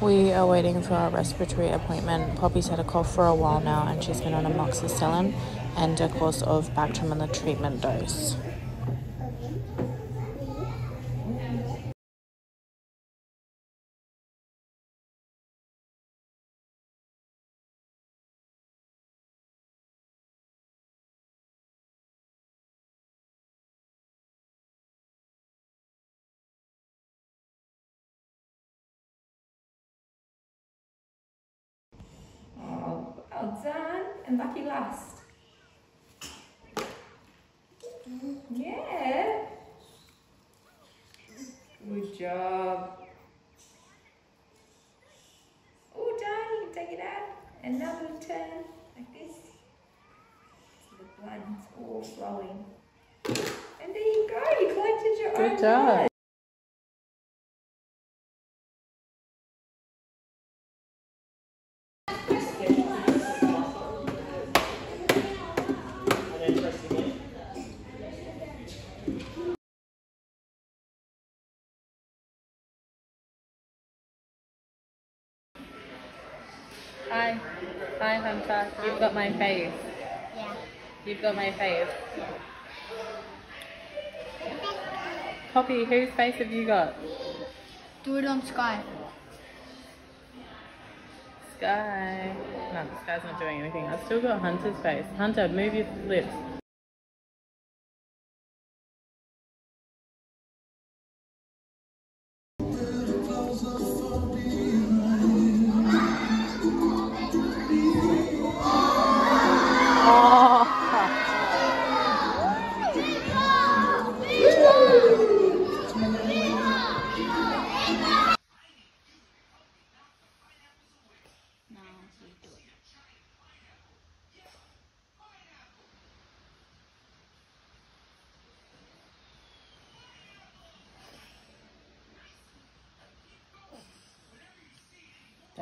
We are waiting for our respiratory appointment. Poppy's had a cough for a while now and she's been on amoxicillin and a course of Bactrim on the treatment dose. Done. And lucky last. Yeah. Good job. Oh, done. You can take it out. Another turn like this. So the blood's all flowing. And there you go. You collected your own Good job. blood. You've got my face. Yeah. You've got my face. Poppy, whose face have you got? Do it on Sky. Sky. No, the Sky's not doing anything. I've still got Hunter's face. Hunter, move your lips.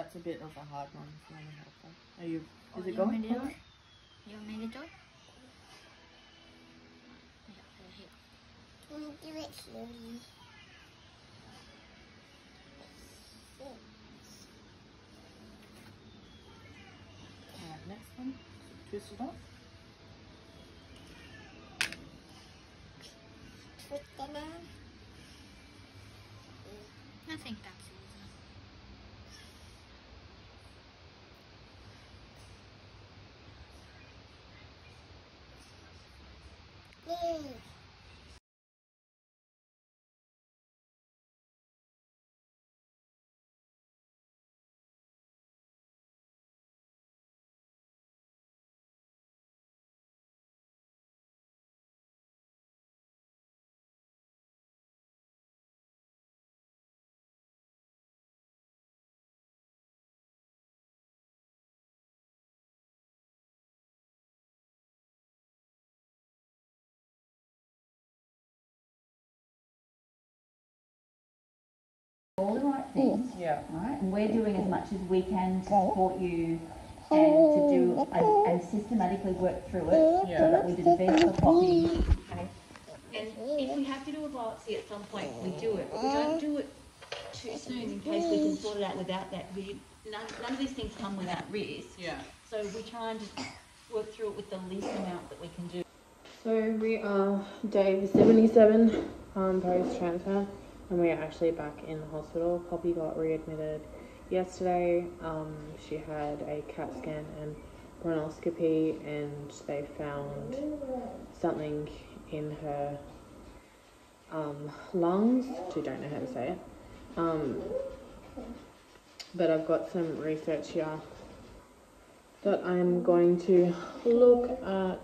That's a bit of a hard one. It's not helpful. Are you? Oh, is it You want going? me to do it? You want me to do it? Yeah, do it here. Can you do it slowly? Alright, next one. Twist it off. Twist it down. I think that's easy. Right things, Yeah. right? And we're doing as much as we can to support you and to do and, and systematically work through it Yeah. so that we do the best for Poppy. And if we have to do a biopsy at some point, we do it. But we don't do it too soon in case we can sort it out without that. We, none, none of these things come without risk. Yeah. So we try and just work through it with the least amount that we can do. So we are day 77 um, post transfer, and we are actually back in the hospital. Poppy got readmitted yesterday. Um, she had a CAT scan and bronchoscopy, and they found something in her um, lungs. I don't know how to say it. Um, but I've got some research here that I'm going to look at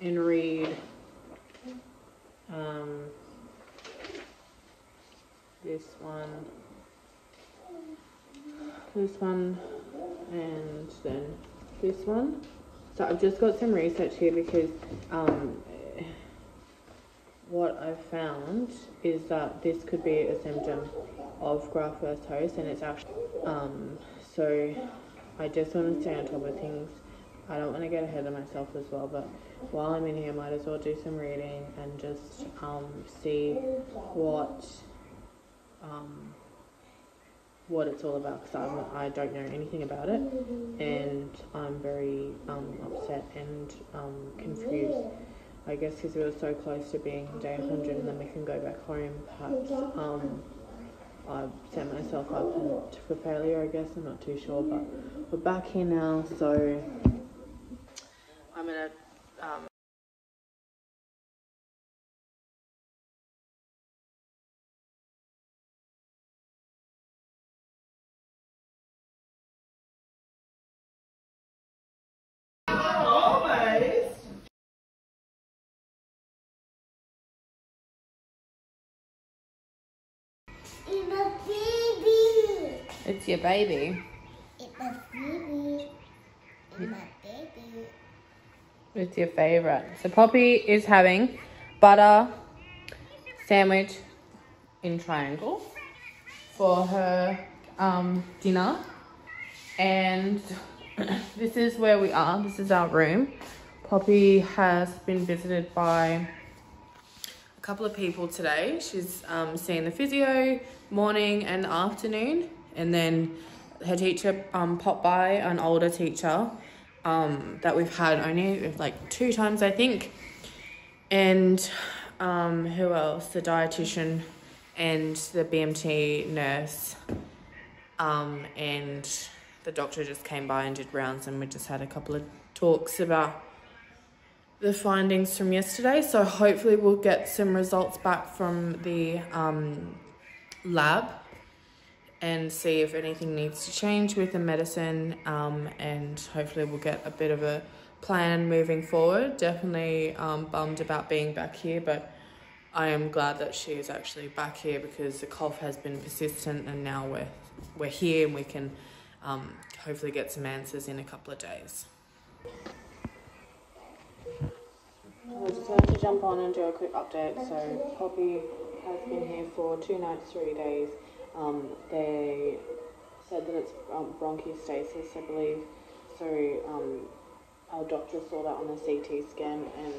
and read um, this one, this one, and then this one. So I've just got some research here because um, what I've found is that this could be a symptom of graft versus host, and it's actually um, so. I just want to stay on top of things. I don't want to get ahead of myself as well, but while I'm in here, I might as well do some reading and just um, see what um, what it's all about because I'm don't know anything about it, and I'm very um, upset and um, confused. I guess because we were so close to being day 100 and then we can go back home. Perhaps um, I set myself up and- for failure. I guess I'm not too sure, but we're back here now, so I'm gonna. Um, it's your baby. It's a baby. It's my baby. It's your favorite. So Poppy is having butter sandwich in triangle for her um, dinner, and this is where we are. This is our room. Poppy has been visited by a couple of people today. She's um, seen the physio morning and afternoon, and then her teacher um, popped by, an older teacher um, that we've had only like two times, I think. And um, who else? The dietitian and the BMT nurse. Um, and the doctor just came by and did rounds, and we just had a couple of talks about the findings from yesterday. So hopefully, we'll get some results back from the um, lab and see if anything needs to change with the medicine um, and hopefully we'll get a bit of a plan moving forward definitely um, bummed about being back here but i am glad that she is actually back here because the cough has been persistent and now we're we're here and we can um, hopefully get some answers in a couple of days I just wanted to jump on and do a quick update. So Poppy has been here for two nights, three days. Um, they said that it's um, bronchiostasis, I believe. So um, our doctor saw that on the CT scan, and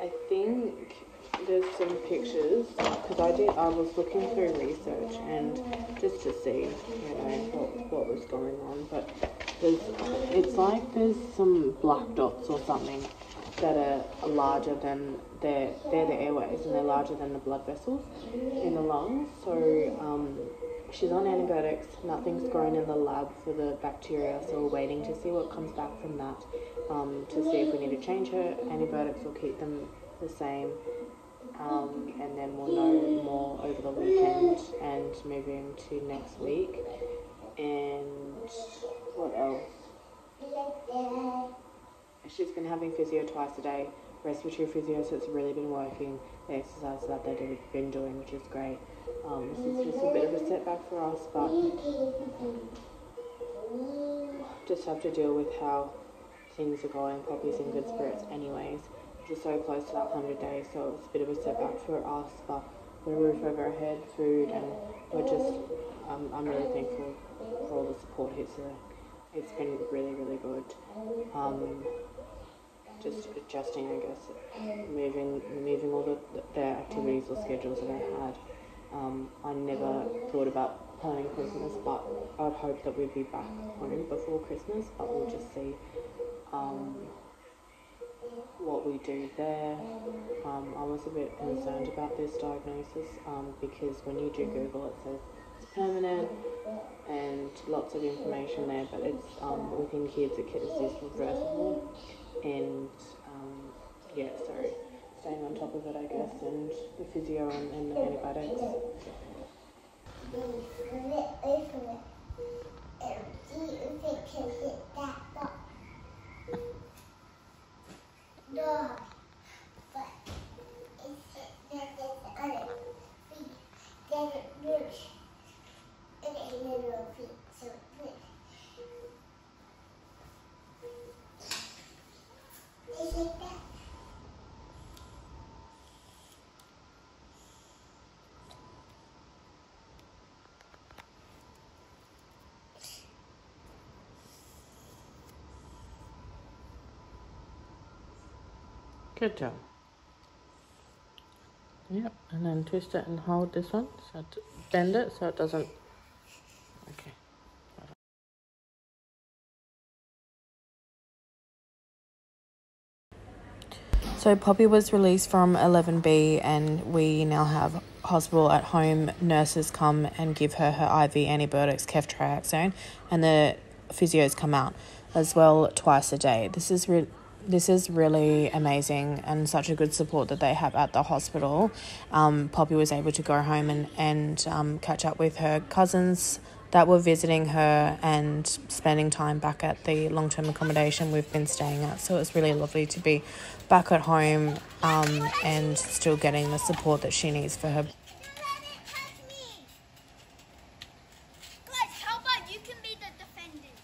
I think there's some pictures because I did. I was looking through research and just to see, you know, what, what was going on. But there's, it's like there's some black dots or something that are larger than they're they're the airways and they're larger than the blood vessels in the lungs. So um, she's on antibiotics. Nothing's grown in the lab for the bacteria, so we're waiting to see what comes back from that. Um, to see if we need to change her antibiotics or keep them the same. Um, and then we'll know more over the weekend and moving to next week. And what else? She's been having physio twice a day, respiratory physio, so it's really been working. The exercises that they've been doing, which is great. Um, this is just a bit of a setback for us, but just have to deal with how things are going. Poppy's in good spirits, anyways. We're so close to that 100 days, so it's a bit of a setback for us, but we're roof over our head, food, and we're just, um, I'm really thankful for all the support here today. It's been really, really good. Um, just adjusting, I guess, moving, moving all the their activities or schedules that I had. Um, I never thought about planning Christmas, but I'd hope that we'd be back home before Christmas. But we'll just see um, what we do there. Um, I was a bit concerned about this diagnosis um, because when you do Google, it says permanent and lots of information there, but it's um, within kids, it is reversible and um, yeah, so staying on top of it, I guess, and the physio and, and the antibiotics. Good job. Yep, and then twist it and hold this one, so bend it so it doesn't So Poppy was released from 11B, and we now have hospital at home nurses come and give her her IV antibiotics, ceftriaxone, and the physios come out as well twice a day. This is re- this is really amazing and such a good support that they have at the hospital. Um, Poppy was able to go home and and um, catch up with her cousins that were visiting her and spending time back at the long term accommodation we've been staying at. So it's really lovely to be back at home um, and still getting the support that she needs for her Guys, how about you can be the defenders?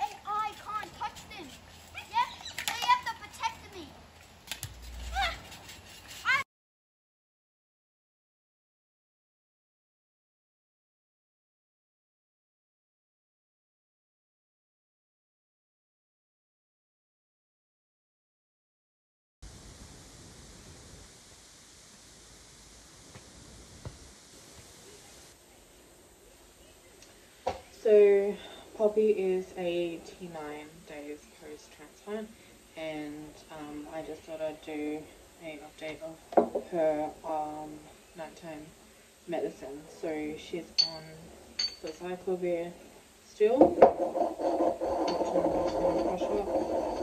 And I can't touch them. Yeah? They have to protect me. Ah, I- So, Poppy is a T9 days post transplant, and um, I just thought I'd do an update of her um, nighttime medicine. So, she's on the cyclovir still. Which I'm gonna brush up.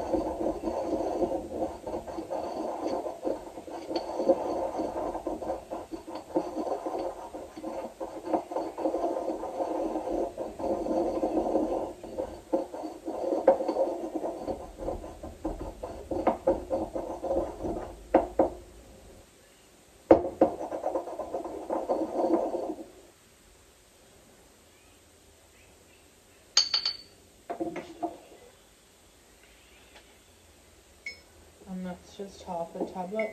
That's just half a tablet,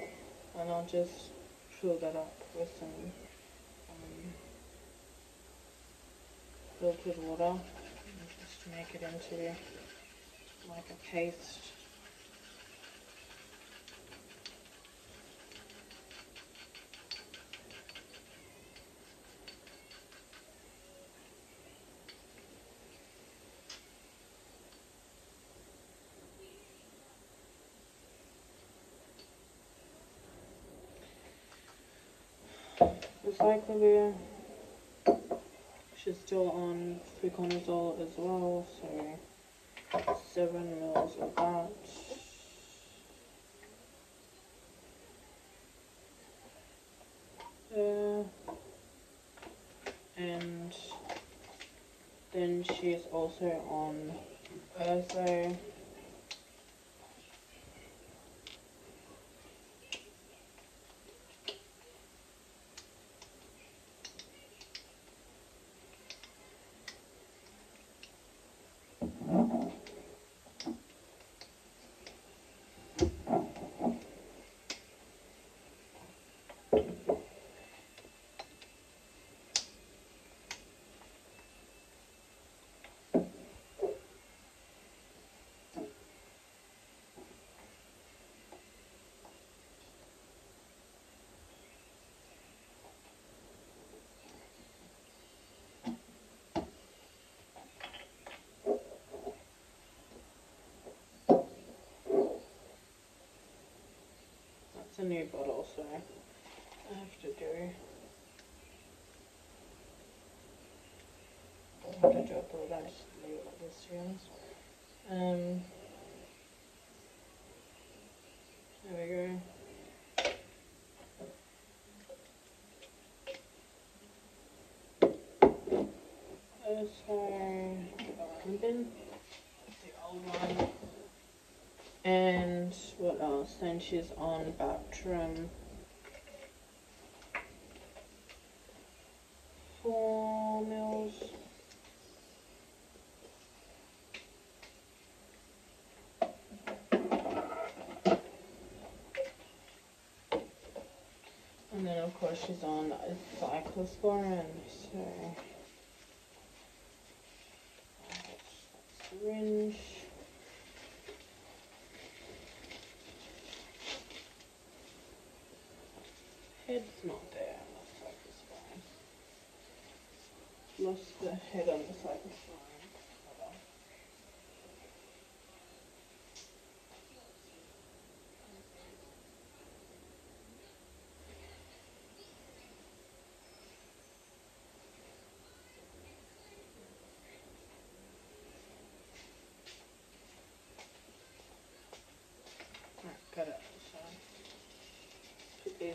and I'll just fill that up with some um, filtered water, just to make it into like a paste. Valaciclovir. She's still on fluconazole as well, so seven mils of that. Uh, and then she's also on Urso. That's a new bottle, so I have to do. I have to do it, but I just leave it. Um, there we go. Also, London, the old one. And else? Then she's on Bactrim. Four mils. And then of course she's on cyclosporin, so syringe. Head's not there on the. Lost the head on the cyclosporin. Hold on.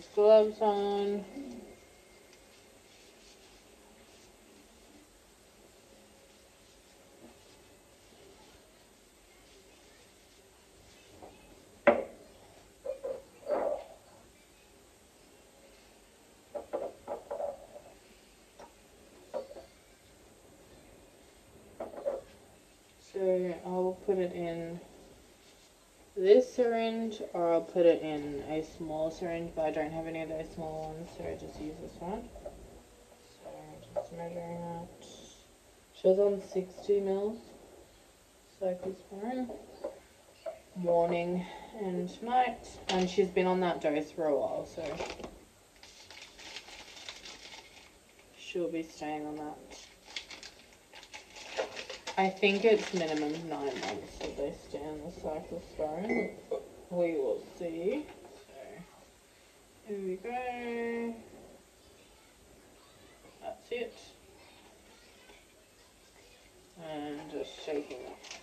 Gloves on. So I'll put it in this syringe or I'll put it in a small syringe but I don't have any of those small ones so I just use this one. So just measuring out. She was on 60 mils cyclosporin morning and night and she's been on that dose for a while so she'll be staying on that. I think it's minimum nine months that they stay on the cyclosporin. We will see. So here we go. That's it. And just shaking it.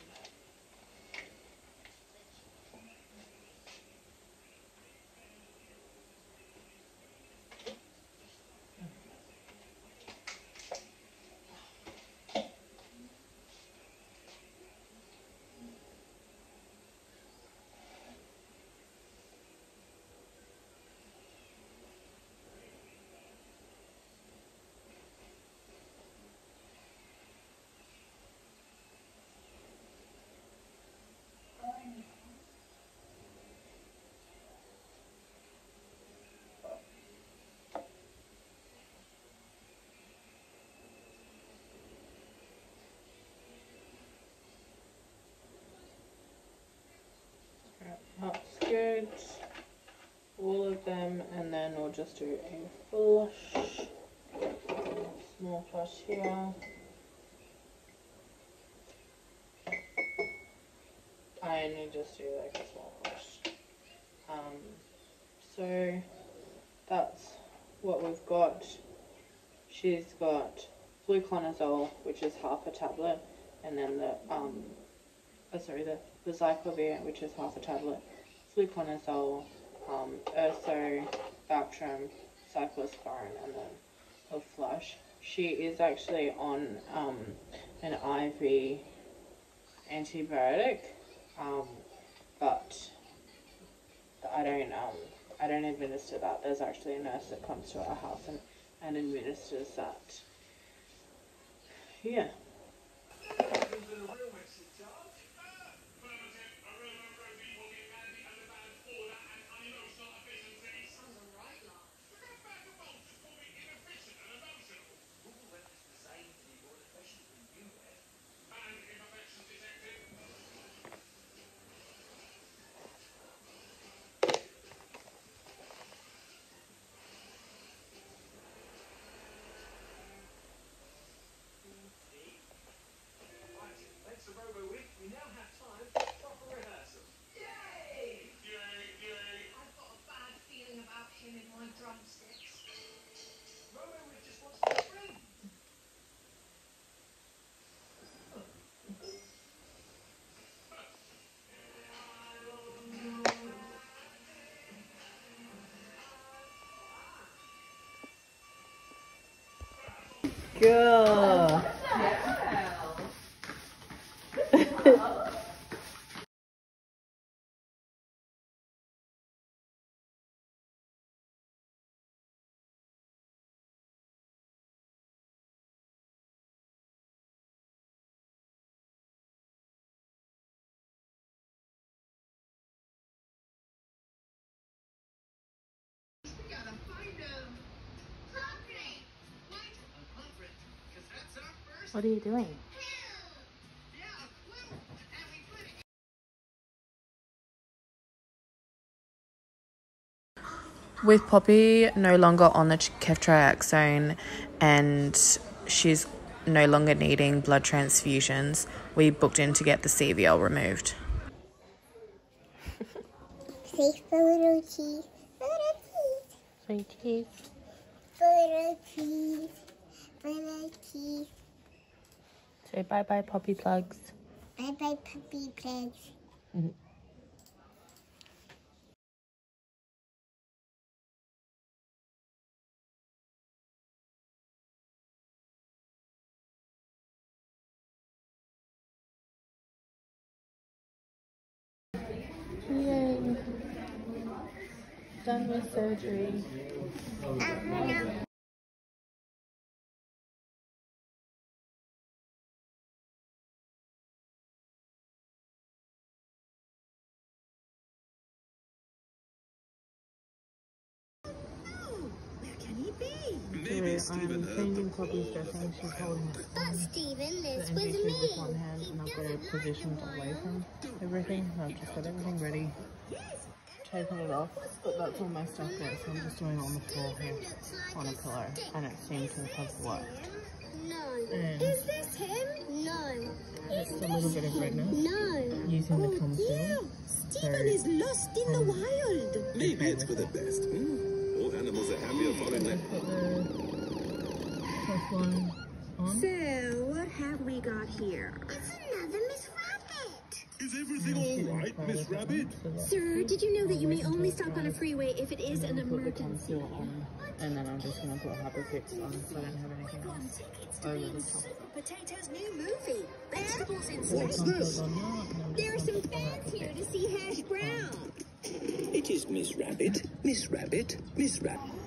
That's good. All of them, and then we'll just do a flush. Small flush here. I only just do like a small flush. Um, so that's what we've got. She's got fluconazole, which is half a tablet, and then the um, oh, sorry, the the valaciclovir, which is half a tablet, fluconazole, um, urso, Bactrim, cyclosporin, and then a flush. She is actually on um, an IV antibiotic, um, but I don't um, I don't administer that. There's actually a nurse that comes to our house and, and administers that. Yeah. Girl. What are you doing? With Poppy no longer on the ceftriaxone and she's no longer needing blood transfusions, we booked in to get the CVL removed. Say photo cheese. Photo cheese. Say cheese. Photo cheese. Photo cheese. Say bye-bye, puppy plugs. Bye-bye, puppy plugs. Mm -hmm. Yay. Done with surgery. Uh-huh. Maybe Stephen I'm heard changing Poppy's dressing. She's holding But Stephen the lives with me. with one hand, and I've got it positioned away from everything. I've just got everything ready, taken it off, but that's all my stuff there, so I'm just doing it on the floor here on a pillow, and it seemed to have worked. No. And Is this him? No. just a little bit of redness No. using the conceal. Stephen is lost in the wild. Maybe it's for the best. Hmm? All animals are happier following their Put the on. So, what have we got here? It's another Miss Rabbit. Is everything all right, Miss Rabbit? Sir, did you know that you may only stop on a freeway if it is an emergency? and then I'm just gonna put Hypafix on so I don't have anything else over oh, the top. Potato's new movie. Vegetables in What's this? on now, and I'm There are some fans here to see Hash Brown. It is Miss Rabbit, Miss Rabbit, Miss Rabbit.